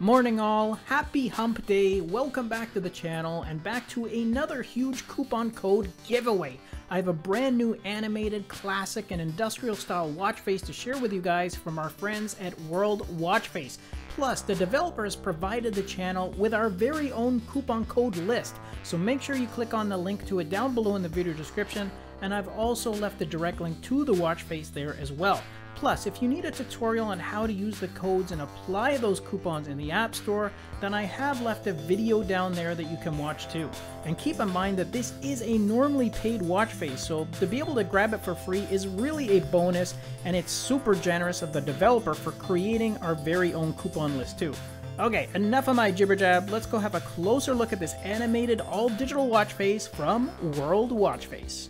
Morning all, happy hump day, welcome back to the channel and back to another huge coupon code giveaway. I have a brand new animated, classic, and industrial style watch face to share with you guys from our friends at World Watch Face. Plus, the developers provided the channel with our very own coupon code list, so make sure you click on the link to it down below in the video description, and I've also left a direct link to the watch face there as well. Plus, if you need a tutorial on how to use the codes and apply those coupons in the App Store, then I have left a video down there that you can watch too. And keep in mind that this is a normally paid watch face, so to be able to grab it for free is really a bonus, and it's super generous of the developer for creating our very own coupon list too. Okay, enough of my jibber jab, let's go have a closer look at this animated all digital watch face from World Watch Face.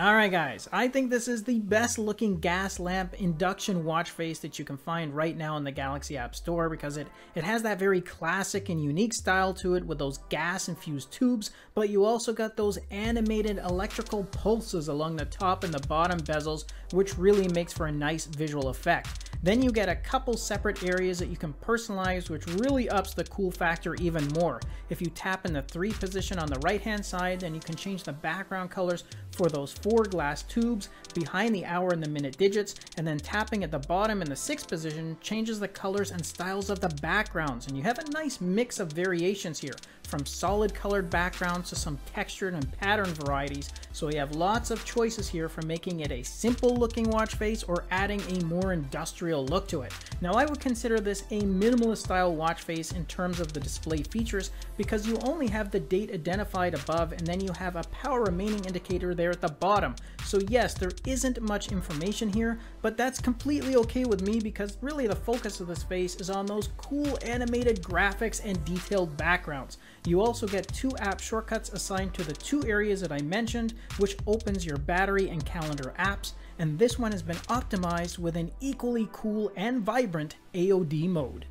Alright guys, I think this is the best looking gas lamp induction watch face that you can find right now in the Galaxy App Store because it, it has that very classic and unique style to it with those gas infused tubes, but you also got those animated electrical pulses along the top and the bottom bezels, which really makes for a nice visual effect. Then you get a couple separate areas that you can personalize, which really ups the cool factor even more. If you tap in the 3 position on the right hand side, then you can change the background colors for those four glass tubes behind the hour and the minute digits, and then tapping at the bottom in the 6 position changes the colors and styles of the backgrounds, and you have a nice mix of variations here from solid colored backgrounds to some textured and pattern varieties, so we have lots of choices here for making it a simple looking watch face or adding a more industrial look to it. Now I would consider this a minimalist style watch face in terms of the display features because you only have the date identified above and then you have a power remaining indicator there at the bottom. So yes, there isn't much information here, but that's completely okay with me because really the focus of this face is on those cool animated graphics and detailed backgrounds. You also get two app shortcuts assigned to the two areas that I mentioned, which opens your battery and calendar apps, and this one has been optimized with an equally cool and vibrant AOD mode.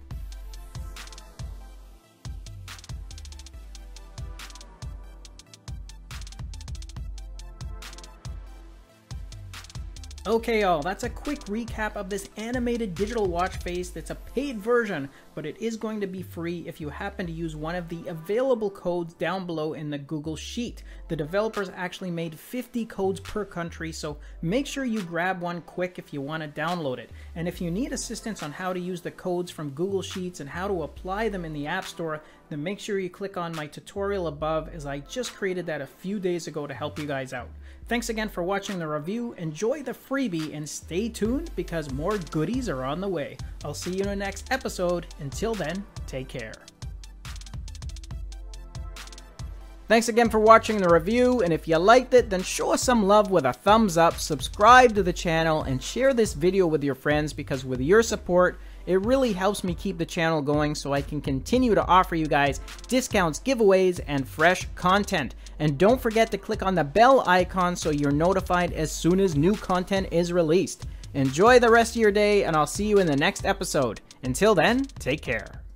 Okay all, that's a quick recap of this animated digital watch face that's a paid version, but it is going to be free if you happen to use one of the available codes down below in the Google Sheet. The developers actually made 50 codes per country, so make sure you grab one quick if you want to download it. And if you need assistance on how to use the codes from Google Sheets and how to apply them in the App Store, then make sure you click on my tutorial above as I just created that a few days ago to help you guys out. Thanks again for watching the review, enjoy the freebie, and stay tuned because more goodies are on the way. I'll see you in the next episode. Until then, take care. Thanks again for watching the review, and if you liked it, then show us some love with a thumbs up, subscribe to the channel, and share this video with your friends because with your support, it really helps me keep the channel going so I can continue to offer you guys discounts, giveaways, and fresh content. And don't forget to click on the bell icon so you're notified as soon as new content is released. Enjoy the rest of your day, and I'll see you in the next episode. Until then, take care.